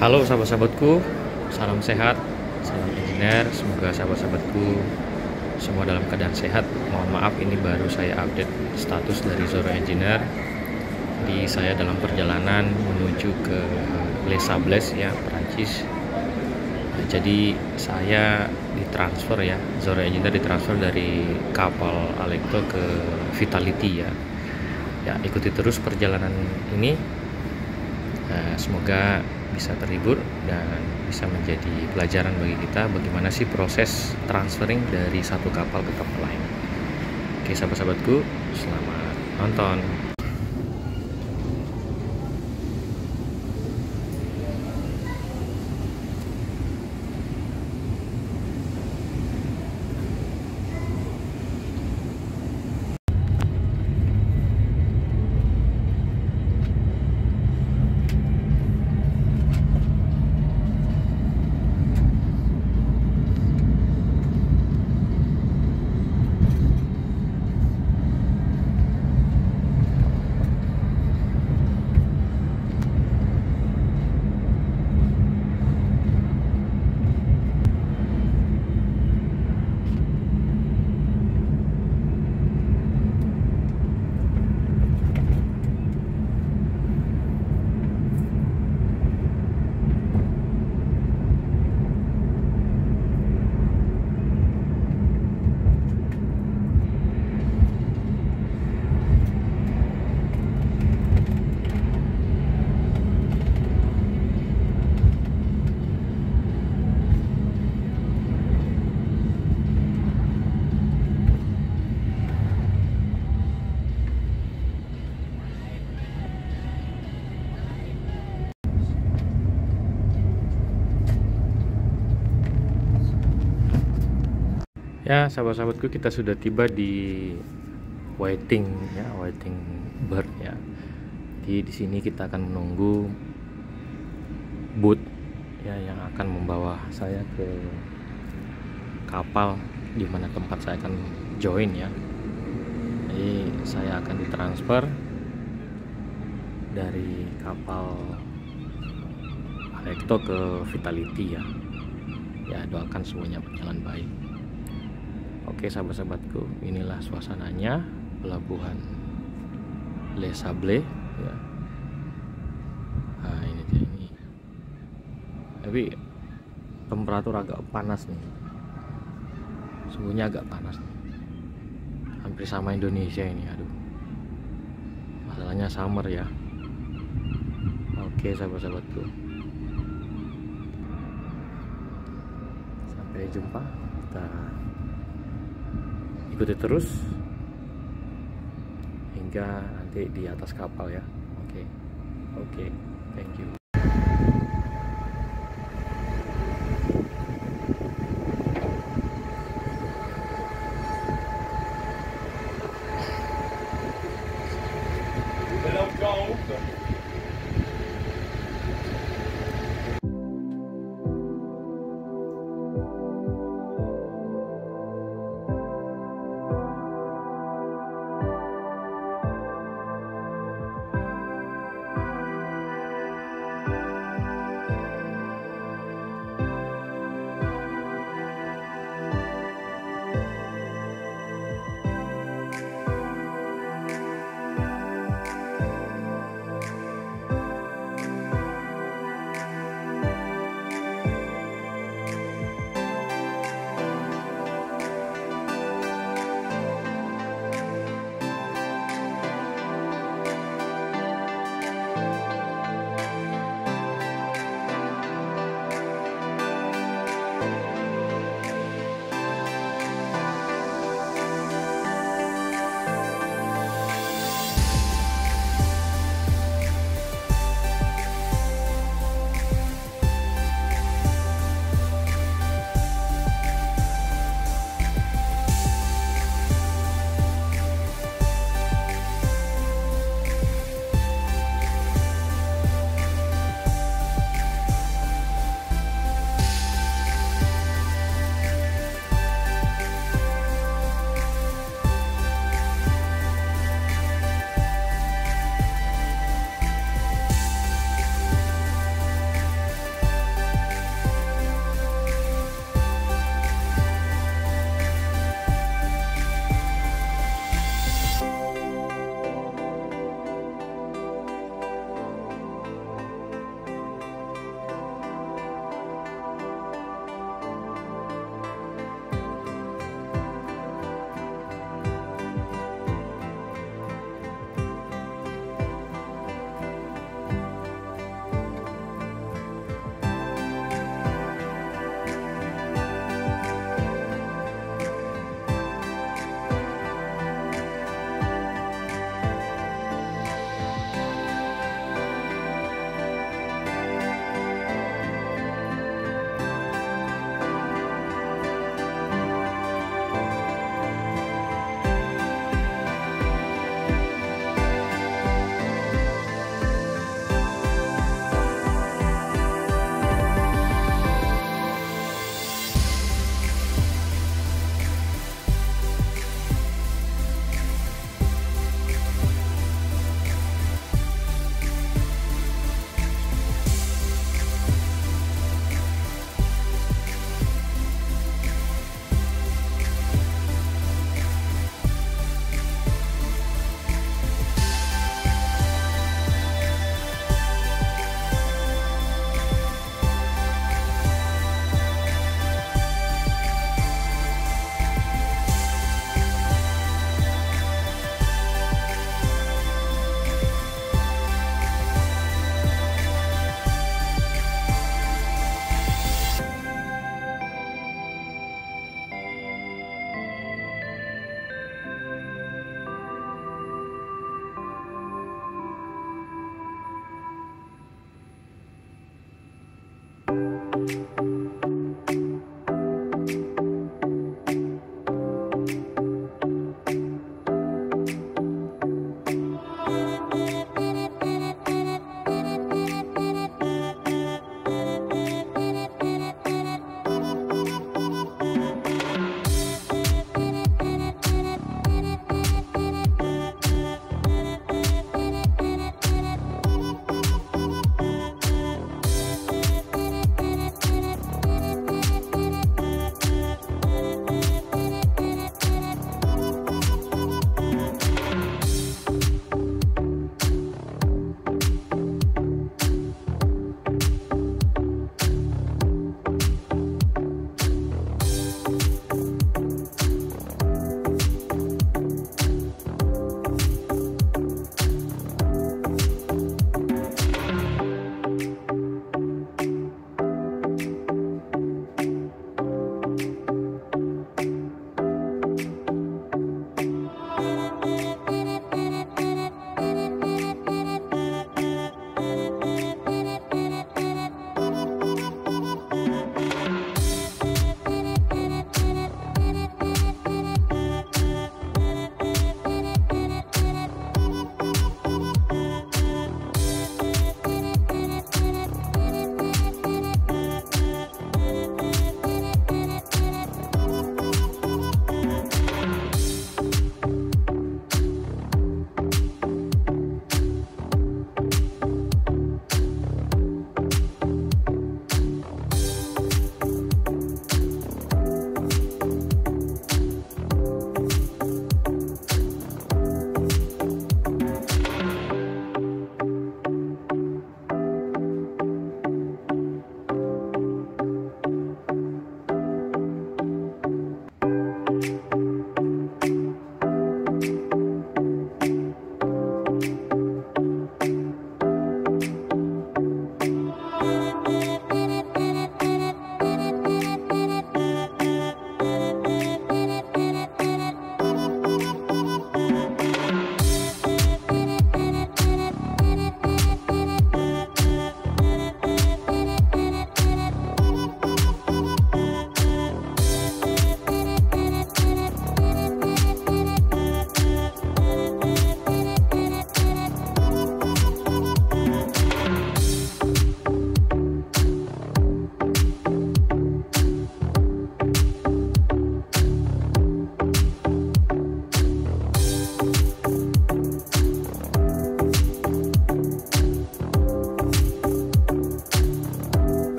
Halo sahabat-sahabatku, salam sehat, salam engineer. Semoga sahabat-sahabatku semua dalam keadaan sehat. Mohon maaf ini baru saya update status dari Zoro Engineer. Di saya dalam perjalanan menuju ke Les Sables ya, Perancis. Nah, jadi saya ditransfer ya, Zoro Engineer ditransfer dari kapal Alecto ke Vitality ya. Ya, ikuti terus perjalanan ini. Nah, semoga bisa terhibur dan bisa menjadi pelajaran bagi kita bagaimana sih proses transferring dari satu kapal ke kapal lain. Oke, sahabat-sahabatku, selamat nonton. Ya, sahabat-sahabatku kita sudah tiba di waiting ya, waiting bird ya. Di di sini kita akan menunggu boot ya yang akan membawa saya ke kapal di mana tempat saya akan join ya. Jadi saya akan ditransfer dari kapal Alecto ke Vitality ya. Ya, doakan semuanya berjalan baik. Oke sahabat-sahabatku, inilah suasananya pelabuhan Les Sables ya. Nah, ini dia ini. Tapi temperatur agak panas nih. Suhunya agak panas nih. Hampir sama Indonesia ini, aduh. Masalahnya summer ya. Oke sahabat-sahabatku. Sampai jumpa. Kita ikuti terus hingga nanti di atas kapal ya oke okay. oke okay. thank you